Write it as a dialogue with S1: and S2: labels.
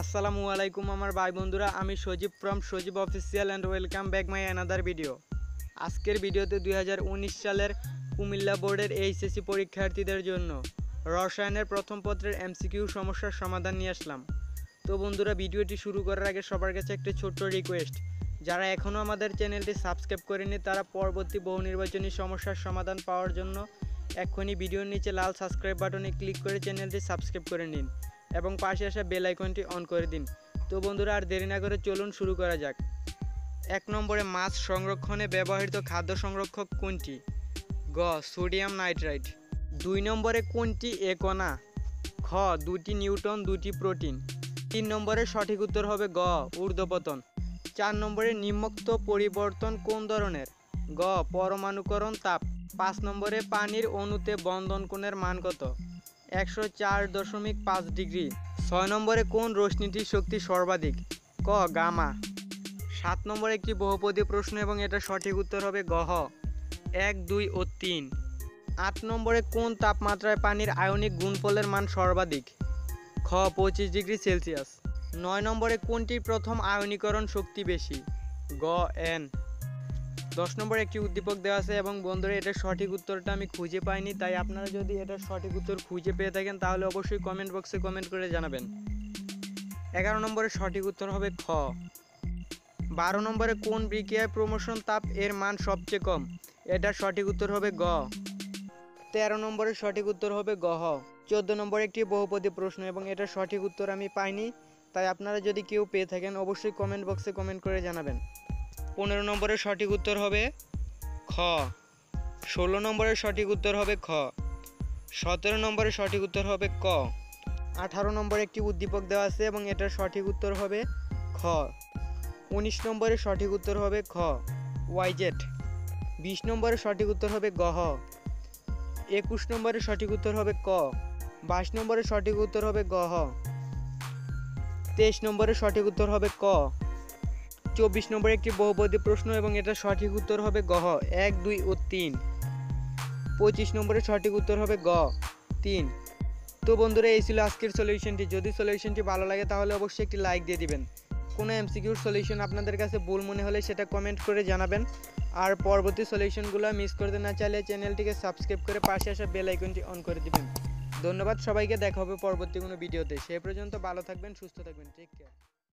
S1: আসসালামু আলাইকুম আমার ভাই বন্ধুরা, আমি Sajib from Sajib official and welcome back my another video আজকের ভিডিওতে দুই হাজার উনিশ সালের কুমিল্লা বোর্ডের এইচএসসি পরীক্ষার্থীদের জন্য রসায়নের প্রথম পত্রের এমসিকিউ সমস্যার সমাধান নিয়ে আসলাম। তো বন্ধুরা, ভিডিওটি শুরু করার আগে সবার কাছে একটি ছোট্ট রিকোয়েস্ট যারা এখনও আমাদের চ্যানেলটি সাবস্ক্রাইব করেনি তারা পরবর্তী বহু নির্বাচনী সমস্যার সমাধান পাওয়ার জন্য এক্ষুনি ভিডিওর নিচে লাল সাবস্ক্রাইব বাটনে ক্লিক করে চ্যানেলটি সাবস্ক্রাইব করে নিন। এবং পাশে আসা বেল আইকনটি অন করে দিন। তো বন্ধুরা, আর দেরি না করে চলুন শুরু করা যাক। এক নম্বরে মাছ সংরক্ষণে ব্যবহৃত খাদ্য সংরক্ষক কোনটি? গ, সোডিয়াম নাইট্রাইট। দুই নম্বরে কোনটি একনা খ দুটি নিউটন দুটি প্রোটিন। তিন নম্বরে সঠিক উত্তর হবে গ, ঊর্ধ্বপতন। চার নম্বরে নিম্নোক্ত পরিবর্তন কোন ধরনের? গ, পরমাণুকরণ তাপ। পাঁচ নম্বরে পানির অণুতে বন্ধন কোণের মান কত? একশো চার দশমিক পাঁচ ডিগ্রি। ছয় নম্বরে কোন রশ্মিটির শক্তি সর্বাধিক? ক, গামা। সাত নম্বরে একটি বহুপদী প্রশ্ন এবং এটা সঠিক উত্তর হবে গহ। এক, দুই ও তিন। আট নম্বরে কোন তাপমাত্রায় পানির আয়নিক গুণফলের মান সর্বাধিক? খ, পঁচিশ ডিগ্রি সেলসিয়াস। নয় নম্বরে কোনটির প্রথম আয়নীকরণ শক্তি বেশি? গ, এন। দশ নম্বর একটি উদ্দীপক দেওয়া আছে এবং বন্ধুরা, এটার সঠিক উত্তরটা আমি খুঁজে পাইনি, তাই আপনারা যদি এটার সঠিক উত্তর খুঁজে পেয়ে থাকেন, তাহলে অবশ্যই কমেন্ট বক্সে কমেন্ট করে জানাবেন। এগারো নম্বরের সঠিক উত্তর হবে খ। বারো নম্বরে কোন বিক্রিয়ায় প্রমোশন তাপ এর মান সবচেয়ে কম? এটার সঠিক উত্তর হবে গ। তেরো নম্বরের সঠিক উত্তর হবে গহ চোদ্দ নম্বরে একটি বহুপদী প্রশ্ন এবং এটার সঠিক উত্তর আমি পাইনি, তাই আপনারা যদি কেউ পেয়ে থাকেন, অবশ্যই কমেন্ট বক্সে কমেন্ট করে জানাবেন। পনেরো নম্বরের সঠিক উত্তর হবে খ। ষোলো নম্বরের সঠিক উত্তর হবে খ। সতেরো নম্বরের সঠিক উত্তর হবে ক। আঠারো নম্বরে একটি উদ্দীপক দেওয়া আছে এবং এটার সঠিক উত্তর হবে খ। উনিশ নম্বরের সঠিক উত্তর হবে খ। ওয়াইজেট বিশ নম্বরের সঠিক উত্তর হবে গহ একুশ নম্বরের সঠিক উত্তর হবে ক। বাইশ নম্বরের সঠিক উত্তর হবে গহ তেইশ নম্বরের সঠিক উত্তর হবে ক। চব্বিশ নম্বরে একটি বহুপদী প্রশ্ন এবং এটার সঠিক উত্তর হবে গহ এক, দুই ও তিন। পঁচিশ নম্বরের সঠিক উত্তর হবে গ, তিন। তো বন্ধুরা, এই ছিল আজকের সলিউশনটি। যদি সলিউশনটি ভালো লাগে, তাহলে অবশ্যই একটি লাইক দিয়ে দিবেন। কোনো এমসিকিউর সলিউশন আপনাদের কাছে ভুল মনে হলে সেটা কমেন্ট করে জানাবেন। আর পরবর্তী সলিউশনগুলো মিস করতে না চাইলে চ্যানেলটিকে সাবস্ক্রাইব করে পাশে আসা বেল আইকনটি অন করে দিবেন। ধন্যবাদ সবাইকে, দেখা হবে পরবর্তী কোনো ভিডিওতে। সে পর্যন্ত ভালো থাকবেন, সুস্থ থাকবেন। Take care